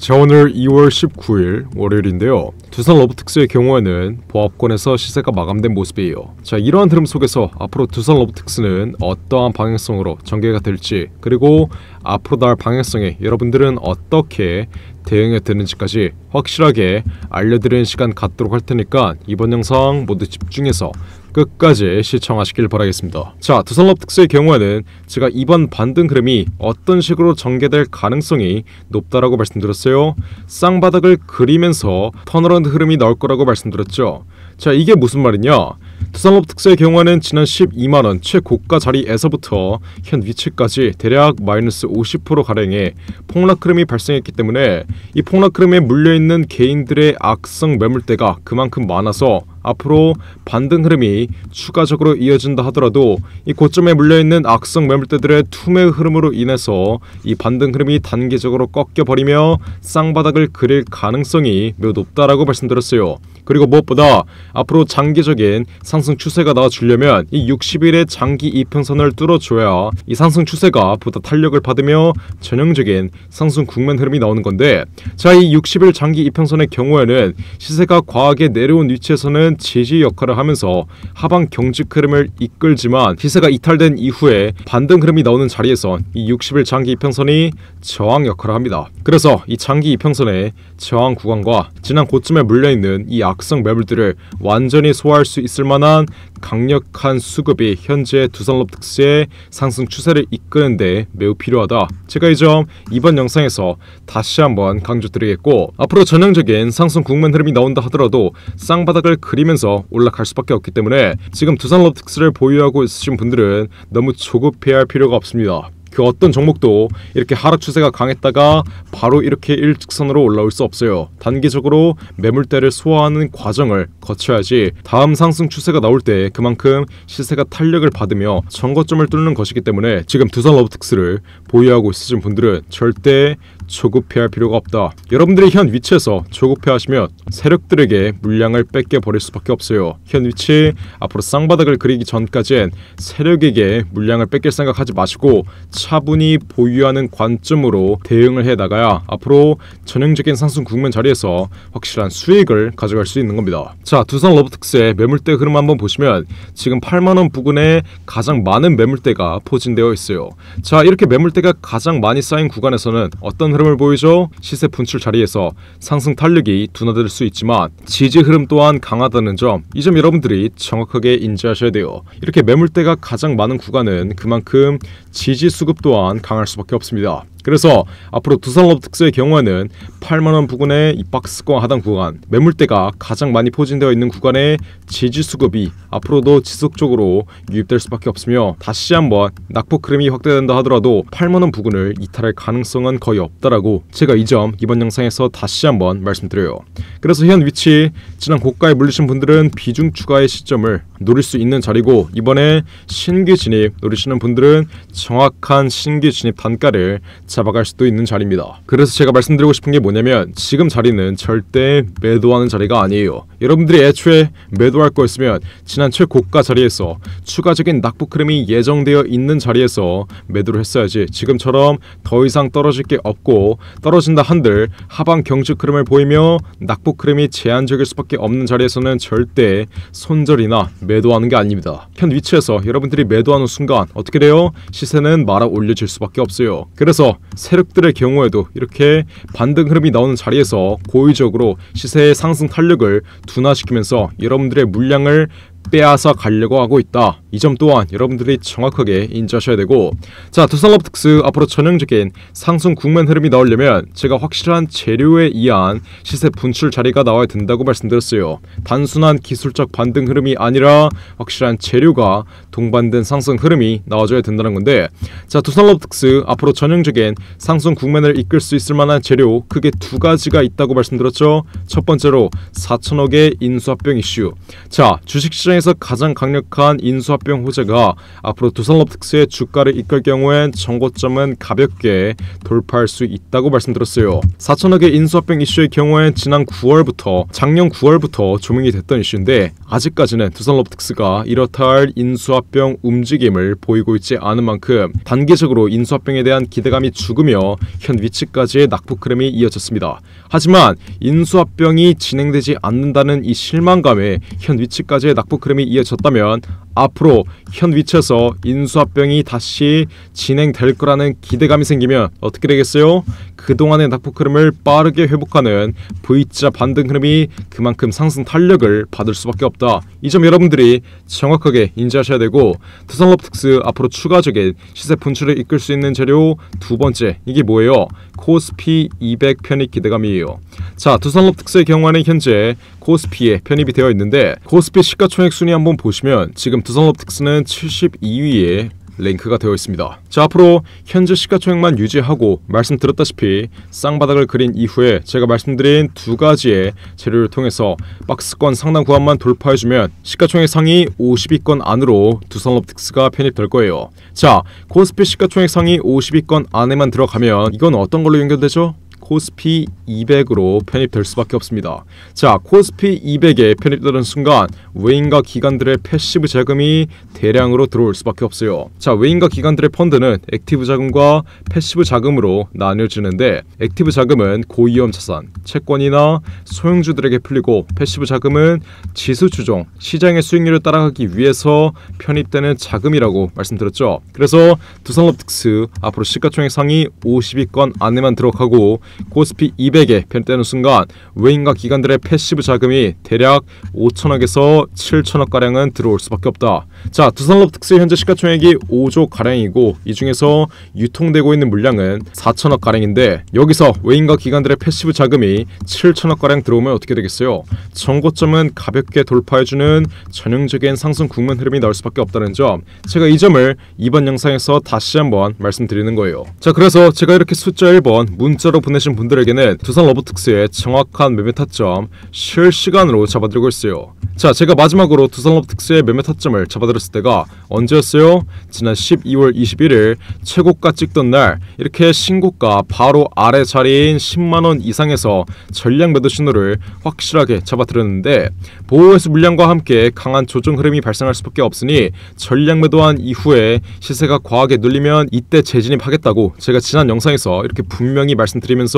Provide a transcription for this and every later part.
자 오늘 2월 19일 월요일인데요. 두산 러브특스의 경우에는 보합권에서 시세가 마감된 모습이에요. 자 이러한 흐름 속에서 앞으로 두산 러브특스는 어떠한 방향성으로 전개가 될지 그리고 앞으로 나올 방향성에 여러분들은 어떻게 대응해 되는지까지 확실하게 알려드리는 시간 갖도록 할 테니까 이번 영상 모두 집중해서 끝까지 시청하시길 바라겠습니다. 자, 두산럽 특수의 경우에는 제가 이번 반등 흐름이 어떤 식으로 전개될 가능성이 높다라고 말씀드렸어요. 쌍바닥을 그리면서 turnaround 흐름이 나올 거라고 말씀드렸죠. 자, 이게 무슨 말이냐? 두산로보틱스의 경우에는 지난 12만원 최고가 자리에서부터 현 위치까지 대략 마이너스 50% 가량의 폭락 흐름이 발생했기 때문에 이 폭락 흐름에 물려있는 개인들의 악성 매물대가 그만큼 많아서 앞으로 반등 흐름이 추가적으로 이어진다 하더라도 이 고점에 물려있는 악성 매물대들의 투매 흐름으로 인해서 이 반등 흐름이 단계적으로 꺾여버리며 쌍바닥을 그릴 가능성이 매우 높다라고 말씀드렸어요. 그리고 무엇보다 앞으로 장기적인 상승 추세가 나와주려면 이 60일의 장기 이평선을 뚫어줘야 이 상승 추세가 보다 탄력을 받으며 전형적인 상승 국면 흐름이 나오는 건데 자 이 60일 장기 이평선의 경우에는 시세가 과하게 내려온 위치에서는 지지 역할을 하면서 하방 경직 흐름을 이끌지만 시세가 이탈된 이후에 반등 흐름이 나오는 자리에선 이 60일 장기 이평선이 저항 역할을 합니다. 그래서 이 장기 이평선의 저항 구간과 지난 고점에 물려있는 이 악성 매물들을 완전히 소화할 수 있을 만한 강력한 수급이 현재 두산럽 특수의 상승 추세를 이끄는데 매우 필요하다. 제가 이 점 이번 영상에서 다시 한번 강조드리겠고 앞으로 전형적인 상승 국면 흐름이 나온다 하더라도 쌍바닥을 그리면서 올라갈 수밖에 없기 때문에 지금 두산럽 특수를 보유하고 있으신 분들은 너무 조급해할 필요가 없습니다. 그 어떤 종목도 이렇게 하락 추세가 강했다가 바로 이렇게 일직선으로 올라올 수 없어요. 단기적으로 매물대를 소화하는 과정을 거쳐야지 다음 상승 추세가 나올 때 그만큼 시세가 탄력을 받으며 정거점을 뚫는 것이기 때문에 지금 두산 러브특스를 보유하고 있으신 분들은 절대 조급해할 필요가 없다. 여러분들이 현 위치에서 조급해하시면 세력들에게 물량을 뺏겨 버릴 수밖에 없어요. 현 위치 앞으로 쌍바닥을 그리기 전까지엔 세력에게 물량을 뺏길 생각하지 마시고 차분히 보유하는 관점으로 대응을 해 나가야 앞으로 전형적인 상승 국면 자리에서 확실한 수익을 가져갈 수 있는 겁니다. 자, 두산 러브특스의 매물대 흐름 한번 보시면 지금 8만 원 부근에 가장 많은 매물대가 포진되어 있어요. 자, 이렇게 매물대가 가장 많이 쌓인 구간에서는 어떤 흐름 을 보이죠? 시세 분출 자리에서 상승 탄력이 둔화될 수 있지만 지지 흐름 또한 강하다는 점, 이 점 여러분들이 정확하게 인지하셔야 돼요. 이렇게 매물대가 가장 많은 구간은 그만큼 지지 수급 또한 강할 수밖에 없습니다. 그래서 앞으로 두산럽 특수의 경우에는 8만원 부근의 이 박스권 하단 구간 매물대가 가장 많이 포진되어 있는 구간의 지지 수급이 앞으로도 지속적으로 유입될 수밖에 없으며 다시 한번 낙폭 흐름이 확대된다 하더라도 8만원 부근을 이탈할 가능성은 거의 없다라고 제가 이 점 이번 영상에서 다시 한번 말씀드려요. 그래서 현 위치 지난 고가에 물리신 분들은 비중 추가의 시점을 노릴 수 있는 자리고 이번에 신규 진입 노리시는 분들은 정확한 신규 진입 단가를 잡아갈 수도 있는 자리입니다. 그래서 제가 말씀드리고 싶은 게 뭐냐면 지금 자리는 절대 매도하는 자리가 아니에요. 여러분들이 애초에 매도할 거였으면 지난 최고가 자리에서 추가적인 낙폭 흐름이 예정되어 있는 자리에서 매도를 했어야지 지금처럼 더 이상 떨어질 게 없고 떨어진다 한들 하방 경직 흐름을 보이며 낙폭 흐름이 제한적일 수밖에 없는 자리에서는 절대 손절이나 매도하는 게 아닙니다. 현 위치에서 여러분들이 매도하는 순간 어떻게 돼요? 시세는 말아 올려질 수밖에 없어요. 그래서 세력들의 경우에도 이렇게 반등 흐름이 나오는 자리에서 고의적으로 시세의 상승 탄력을 둔화시키면서 여러분들의 물량을 빼앗아 가려고 하고 있다. 이 점 또한 여러분들이 정확하게 인지하셔야 되고 자 두산럽 특수 앞으로 전형적인 상승 국면 흐름이 나오려면 제가 확실한 재료에 의한 시세 분출 자리가 나와야 된다고 말씀드렸어요. 단순한 기술적 반등 흐름이 아니라 확실한 재료가 동반된 상승 흐름이 나와줘야 된다는 건데 자 두산럽 특수 앞으로 전형적인 상승 국면을 이끌 수 있을 만한 재료 크게 두 가지가 있다고 말씀드렸죠. 첫 번째로 4천억의 인수합병 이슈 자 주식시장 시장에서 가장 강력한 인수합병 호재가 앞으로 두산럽특스의 주가를 이끌 경우엔 정고점은 가볍게 돌파할 수 있다고 말씀드렸어요. 4천억의 인수합병 이슈의 경우엔 지난 9월부터 작년 9월부터 조명이 됐던 이슈인데 아직까지는 두산럽특스가 이렇다 할 인수합병 움직임을 보이고 있지 않은 만큼 단기적으로 인수합병에 대한 기대감이 죽으며 현 위치까지의 낙폭 흐름이 이어졌습니다. 하지만 인수합병이 진행되지 않는다는 이 실망감에 현 위치까지의 낙폭 흐름이 이어졌다면 앞으로 현 위치에서 인수합병이 다시 진행될 거라는 기대감이 생기면 어떻게 되겠어요? 그동안의 낙폭 흐름을 빠르게 회복하는 V자 반등 흐름이 그만큼 상승 탄력을 받을 수밖에 없다. 이 점 여러분들이 정확하게 인지하셔야 되고 두산럽특스 앞으로 추가적인 시세 분출을 이끌 수 있는 재료 두 번째 이게 뭐예요? 코스피 200 편입 기대감이에요. 자, 두산럽특스의 경우에는 현재 코스피에 편입이 되어 있는데 코스피 시가총액 순위 한번 보시면 지금 두산럽특스는 72위에 랭크가 되어 있습니다. 자 앞으로 현재 시가총액만 유지하고 말씀드렸다시피 쌍바닥을 그린 이후에 제가 말씀드린 두 가지의 재료를 통해서 박스권 상당 구간만 돌파해주면 시가총액 상위 50위권 안으로 두산롭틱스가 편입될 거예요. 자 코스피 시가총액 상위 50위권 안에만 들어가면 이건 어떤 걸로 연결되죠? 코스피 200으로 편입될 수밖에 없습니다. 자, 코스피 200에 편입되는 순간 외인과 기관들의 passive 자금이 대량으로 들어올 수밖에 없어요. 자, 외인과 기관들의 펀드는 active 자금과 passive 자금으로 나뉘어지는데 active 자금은 고위험 자산, 채권이나 소형주들에게 풀리고 passive 자금은 지수 추종, 시장의 수익률을 따라가기 위해서 편입되는 자금이라고 말씀드렸죠. 그래서 두산로보틱스 앞으로 시가총액 상위 50위권 안에만 들어가고 코스피 200에 편입되는 순간 외인과 기관들의 passive 자금이 대략 5천억에서 7천억 가량은 들어올 수밖에 없다. 자, 두산로보틱스 현재 시가총액이 5조 가량이고 이 중에서 유통되고 있는 물량은 4천억 가량인데 여기서 외인과 기관들의 passive 자금이 7천억 가량 들어오면 어떻게 되겠어요? 정고점은 가볍게 돌파해주는 전형적인 상승 국면 흐름이 나올 수밖에 없다는 점 제가 이 점을 이번 영상에서 다시 한번 말씀드리는 거예요. 자, 그래서 제가 이렇게 숫자 1번 문자로 보내신 분들에게는 두산 러브특스의 정확한 매매 타점 실시간으로 잡아드리고 있어요. 자, 제가 마지막으로 두산 러브특스의 매매 타점을 잡아드렸을 때가 언제였어요? 지난 12월 21일 최고가 찍던 날 이렇게 신고가 바로 아래 자리인 10만원 이상에서 전량 매도 신호를 확실하게 잡아드렸는데 보호회수 물량과 함께 강한 조정 흐름이 발생할 수밖에 없으니 전량 매도한 이후에 시세가 과하게 눌리면 이때 재진입하겠다고 제가 지난 영상에서 이렇게 분명히 말씀드리면서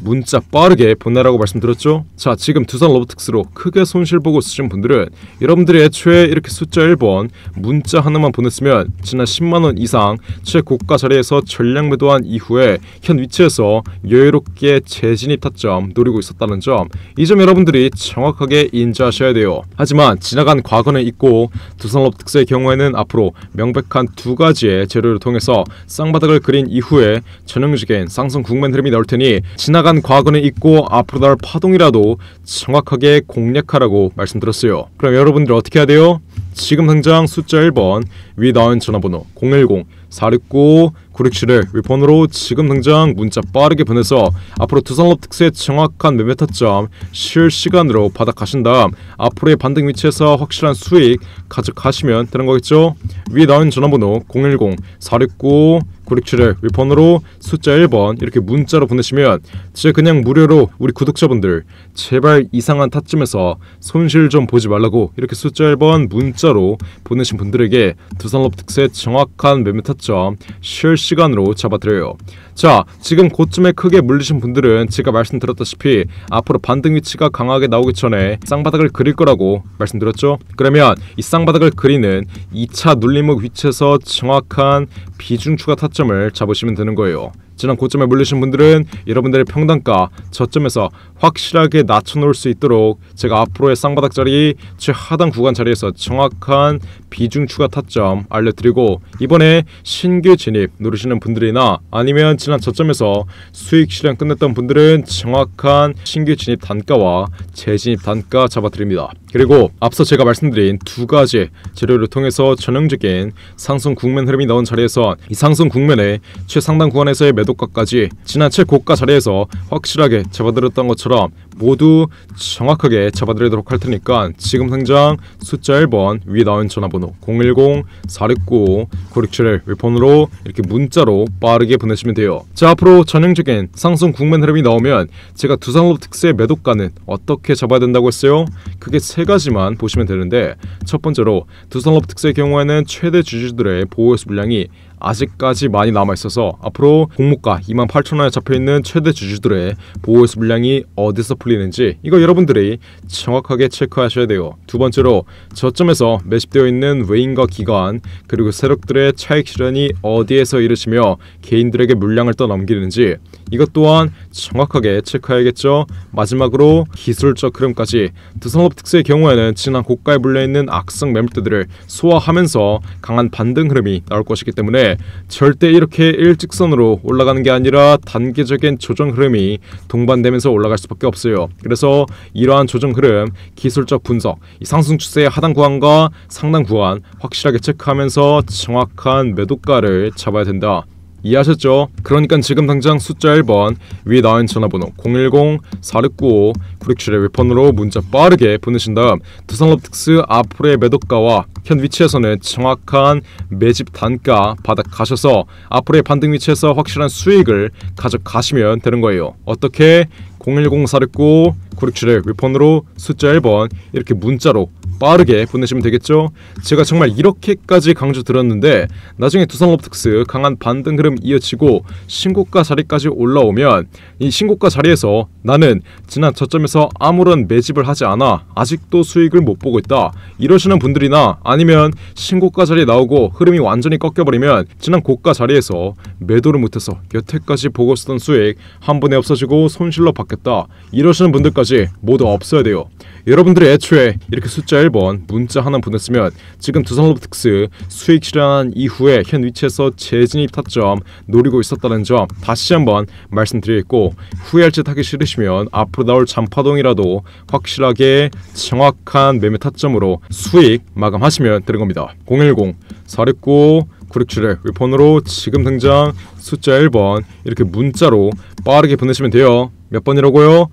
문자 빠르게 보내라고 말씀드렸죠. 자 지금 두산 로보틱스로 크게 손실 보고 쓰신 분들은 여러분들이 애초에 이렇게 숫자 1번 문자 하나만 보냈으면 지난 10만 원 이상 최고가 자리에서 전량 매도한 이후에 현 위치에서 여유롭게 재진입 타점 노리고 있었다는 점 이 점 여러분들이 정확하게 인지하셔야 돼요. 하지만 지나간 과거는 있고 두산롭 특수의 경우에는 앞으로 명백한 두 가지의 재료를 통해서 쌍바닥을 그린 이후에 전형적인 상승 국면 흐름이 나올 테니 지나간 과거는 있고 앞으로 나올 파동이라도 정확하게 공략하라고 말씀드렸어요. 그럼 여러분들 어떻게 해야 돼요? 지금 당장 숫자 1번 위 나온 전화번호 010 469 967을 위폰으로 지금 당장 문자 빠르게 보내서 앞으로 두산럽 특수의 정확한 매매 타점 실시간으로 받아 가신 다음 앞으로의 반등 위치에서 확실한 수익 가져가시면 되는 거겠죠? 위 나온 전화번호 010 469 967을 위폰으로 숫자 1번 이렇게 문자로 보내시면 진짜 그냥 무료로 우리 구독자분들 제발 이상한 타점에서 손실 좀 보지 말라고 이렇게 숫자 1번 문자로 보내신 분들에게 두산럽 특수의 정확한 매매 타점 실시 간으로 잡아드려요. 자, 지금 고점에 크게 물리신 분들은 제가 말씀드렸다시피 앞으로 반등 위치가 강하게 나오기 전에 쌍바닥을 그릴 거라고 말씀드렸죠. 그러면 이 쌍바닥을 그리는 2차 눌림목 위치에서 정확한 비중 추가 타점을 잡으시면 되는 거예요. 지난 고점에 물리신 분들은 여러분들의 평단가 저점에서 확실하게 낮춰놓을 수 있도록 제가 앞으로의 쌍바닥 자리 최하단 구간 자리에서 정확한 비중 추가 타점 알려드리고 이번에 신규 진입 누르시는 분들이나 아니면 지난 저점에서 수익 실현 끝냈던 분들은 정확한 신규 진입 단가와 재진입 단가 잡아드립니다. 그리고 앞서 제가 말씀드린 두 가지 재료를 통해서 전형적인 상승 국면 흐름이 나온 자리에서 이 상승 국면의 최상단 구간에서의 매도가까지 지난 최고가 자리에서 확실하게 잡아들었던 것처럼 모두 정확하게 잡아드리도록 할 테니까 지금 당장 숫자 1번 위에 나온 전화번호 010-4695-9671 웹폰으로 이렇게 문자로 빠르게 보내시면 돼요. 자 앞으로 전형적인 상승 국면 흐름이 나오면 제가 두산로보틱스의 매도가는 어떻게 잡아야 된다고 했어요? 크게 세 가지만 보시면 되는데 첫 번째로 두산로보틱스의 경우에는 최대 주주들의 보호수 물량이 아직까지 많이 남아 있어서 앞으로 공모가 28,000원에 잡혀 있는 최대 주주들의 보호수 물량이 어디서 풀리는지 이거 여러분들이 정확하게 체크하셔야 돼요. 두 번째로 저점에서 매집되어 있는 외인과 기관 그리고 세력들의 차익 실현이 어디에서 이르시며 개인들에게 물량을 떠넘기는지 이것 또한 정확하게 체크해야겠죠. 마지막으로 기술적 흐름까지 두산업 특수의 경우에는 지난 고가에 불려있는 악성 매물대들을 소화하면서 강한 반등 흐름이 나올 것이기 때문에 절대 이렇게 일직선으로 올라가는 게 아니라 단계적인 조정 흐름이 동반되면서 올라갈 수밖에 없어요. 그래서 이러한 조정 흐름, 기술적 분석, 이 상승 추세의 하단 구간과 상단 구간 확실하게 체크하면서 정확한 매도가를 잡아야 된다. 이해하셨죠? 그러니까 지금 당장 숫자 1번 위에 있는 전화번호 010-4695-9671 웹폰으로 문자 빠르게 보내신 다음 두산럽특스 앞으로의 매도가와 현 위치에서는 정확한 매집 단가 받아가셔서 앞으로의 반등 위치에서 확실한 수익을 가져가시면 되는 거예요. 어떻게? 010-4695-9671 웹폰으로 숫자 1번 이렇게 문자로 빠르게 보내시면 되겠죠. 제가 정말 이렇게까지 강조 드렸는데 나중에 두산업특스 강한 반등 흐름 이어지고 신고가 자리까지 올라오면 이 신고가 자리에서 나는 지난 저점에서 아무런 매집을 하지 않아 아직도 수익을 못 보고 있다 이러시는 분들이나 아니면 신고가 자리에 나오고 흐름이 완전히 꺾여버리면 지난 고가 자리에서 매도를 못해서 여태까지 보고 있었던 수익 한 번에 없어지고 손실로 받겠다 이러시는 분들까지 모두 없어야 돼요. 여러분들이 애초에 이렇게 숫자 1번 문자 하나 보냈으면 지금 두산로보틱스 수익 실현한 이후에 현 위치에서 재진입 타점 노리고 있었다는 점 다시 한번 말씀드리겠고 후회할 짓 하기 싫으시면 앞으로 나올 잔파동이라도 확실하게 정확한 매매 타점으로 수익 마감하시면 되는 겁니다. 010 469 967을 웹폰으로 지금 당장 숫자 1번 이렇게 문자로 빠르게 보내시면 돼요. 몇 번이라고요?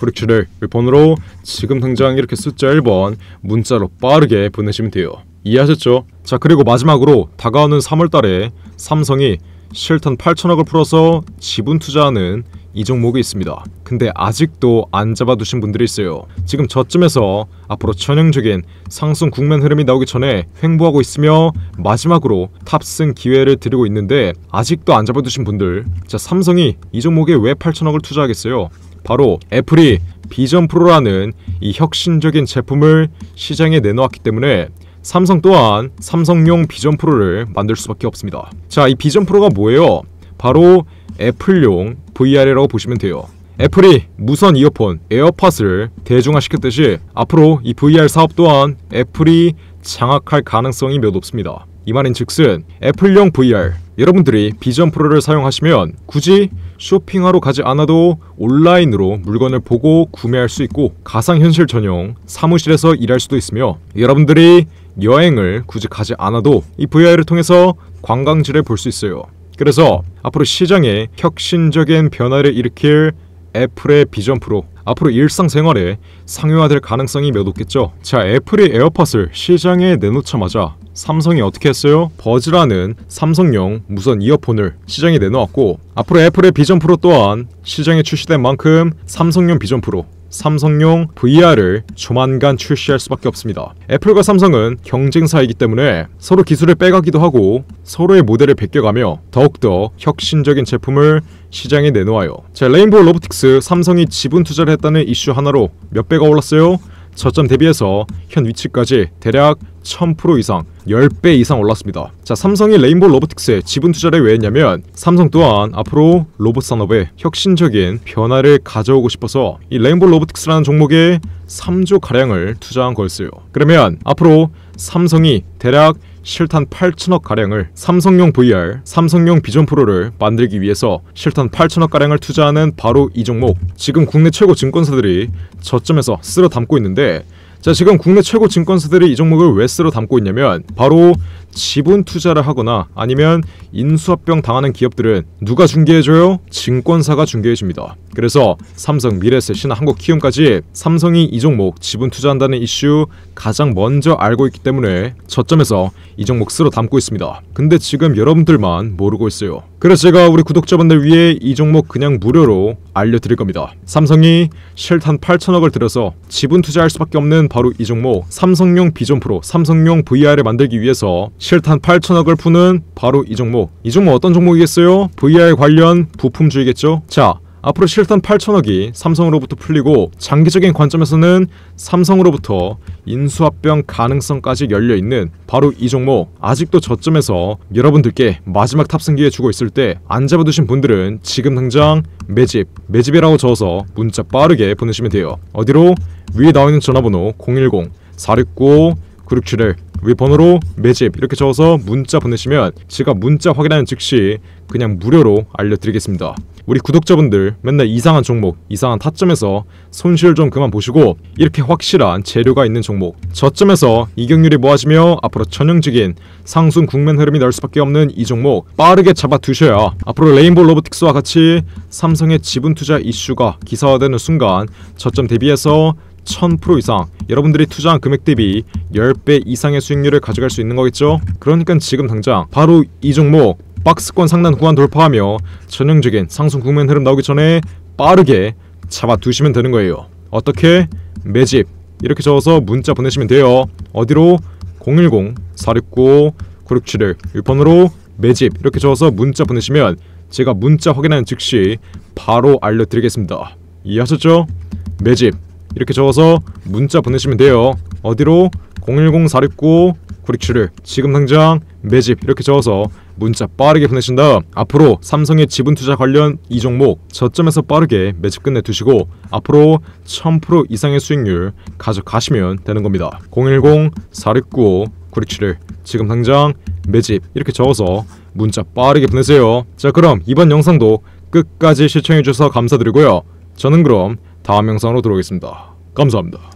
010-469-967을 웹폰으로 지금 당장 이렇게 숫자 1번 문자로 빠르게 보내시면 돼요. 이해하셨죠? 자 그리고 마지막으로 다가오는 3월달에 삼성이 실탄 8천억을 풀어서 지분 투자하는 이 종목이 있습니다. 근데 아직도 안 잡아두신 분들이 있어요. 지금 저쯤에서 앞으로 전형적인 상승 국면 흐름이 나오기 전에 횡보하고 있으며 마지막으로 탑승 기회를 드리고 있는데 아직도 안 잡아두신 분들 자 삼성이 이 종목에 왜 8천억을 투자하겠어요? 바로 애플이 비전 프로라는 이 혁신적인 제품을 시장에 내놓았기 때문에 삼성 또한 삼성용 비전 프로를 만들 수밖에 없습니다. 자, 이 비전 프로가 뭐예요? 바로 애플용 VR이라고 보시면 돼요. 애플이 무선 이어폰 에어팟을 대중화시켰듯이 앞으로 이 VR 사업 또한 애플이 장악할 가능성이 몇 없습니다. 이 말인 즉슨 애플용 VR 여러분들이 비전 프로를 사용하시면 굳이 쇼핑하러 가지 않아도 온라인으로 물건을 보고 구매할 수 있고 가상현실 전용 사무실에서 일할 수도 있으며 여러분들이 여행을 굳이 가지 않아도 이 VR을 통해서 관광지를 볼 수 있어요. 그래서 앞으로 시장에 혁신적인 변화를 일으킬 애플의 비전 프로 앞으로 일상생활에 상용화될 가능성이 몇 없겠죠. 자, 애플이 에어팟을 시장에 내놓자마자 삼성이 어떻게 했어요? 버즈라는 삼성용 무선 이어폰을 시장에 내놓았고 앞으로 애플의 비전 프로 또한 시장에 출시된 만큼 삼성용 비전 프로 삼성용 VR을 조만간 출시할 수밖에 없습니다. 애플과 삼성은 경쟁사이기 때문에 서로 기술을 빼가기도 하고 서로의 모델을 베껴가며 더욱더 혁신적인 제품을 시장에 내놓아요. 자, 레인보우 로보틱스 삼성이 지분 투자를 했다는 이슈 하나로 몇 배가 올랐어요? 저점 대비해서 현 위치까지 대략 1000% 이상 10배 이상 올랐습니다. 자, 삼성이 레인보우 로보틱스에 지분 투자를 왜 했냐면 삼성 또한 앞으로 로봇 산업에 혁신적인 변화를 가져오고 싶어서 이 레인보우 로보틱스라는 종목에 3조 가량을 투자한 거였어요. 그러면 앞으로 삼성이 대략 실탄 8천억 가량을 삼성용 VR, 삼성용 비전 프로를 만들기 위해서 실탄 8천억 가량을 투자하는 바로 이 종목. 지금 국내 최고 증권사들이 저점에서 쓸어 담고 있는데 자 지금 국내 최고 증권사들이 이 종목을 왜 쓸어 담고 있냐면 바로 지분 투자를 하거나 아니면 인수합병 당하는 기업들은 누가 중개해줘요? 증권사가 중개해줍니다. 그래서 삼성, 미래에셋이나 한국키움까지 삼성이 이 종목 지분 투자한다는 이슈 가장 먼저 알고 있기 때문에 저점에서 이 종목 쓰러 담고 있습니다. 근데 지금 여러분들만 모르고 있어요. 그래서 제가 우리 구독자분들 위해 이 종목 그냥 무료로 알려드릴 겁니다. 삼성이 실탄 8천억을 들여서 지분 투자할 수밖에 없는 바로 이 종목 삼성용 비전 프로, 삼성용 VR을 만들기 위해서 실탄 8천억을 푸는 바로 이 종목. 이 종목 어떤 종목이겠어요? VR 관련 부품주이겠죠? 자, 앞으로 실탄 8천억이 삼성으로부터 풀리고 장기적인 관점에서는 삼성으로부터 인수합병 가능성까지 열려 있는 바로 이 종목 아직도 저점에서 여러분들께 마지막 탑승 기회 주고 있을 때 안 잡아두신 분들은 지금 당장 매집 매집이라고 적어서 문자 빠르게 보내시면 돼요 어디로 위에 나와 있는 전화번호 010 469 9671 위 번호로 매집 이렇게 적어서 문자 보내시면 제가 문자 확인하는 즉시 그냥 무료로 알려드리겠습니다. 우리 구독자분들 맨날 이상한 종목, 이상한 타점에서 손실 좀 그만 보시고 이렇게 확실한 재료가 있는 종목 저점에서 이격률이 모아지며 앞으로 전형적인 상승 국면 흐름이 나올 수밖에 없는 이 종목 빠르게 잡아 두셔야 앞으로 레인보우 로보틱스와 같이 삼성의 지분 투자 이슈가 기사화되는 순간 저점 대비해서 1000% 이상 여러분들이 투자한 금액 대비 10배 이상의 수익률을 가져갈 수 있는 거겠죠? 그러니까 지금 당장 바로 이 종목 박스권 상단 구간 돌파하며 전형적인 상승 국면 흐름 나오기 전에 빠르게 잡아 두시면 되는 거예요. 어떻게? 매집 이렇게 적어서 문자 보내시면 돼요. 어디로? 010 469 9671 1번으로 매집 이렇게 적어서 문자 보내시면 제가 문자 확인하는 즉시 바로 알려드리겠습니다. 이해하셨죠? 매집 이렇게 적어서 문자 보내시면 돼요. 어디로? 010-469 9671 지금 당장 매집 이렇게 적어서 문자 빠르게 보내신 다음 앞으로 삼성의 지분 투자 관련 이 종목 저점에서 빠르게 매집 끝내 두시고 앞으로 1000% 이상의 수익률 가져가시면 되는 겁니다. 010-469-9671 지금 당장 매집 이렇게 적어서 문자 빠르게 보내세요. 자 그럼 이번 영상도 끝까지 시청해주셔서 감사드리고요. 저는 그럼 다음 영상으로 들어오겠습니다. 감사합니다.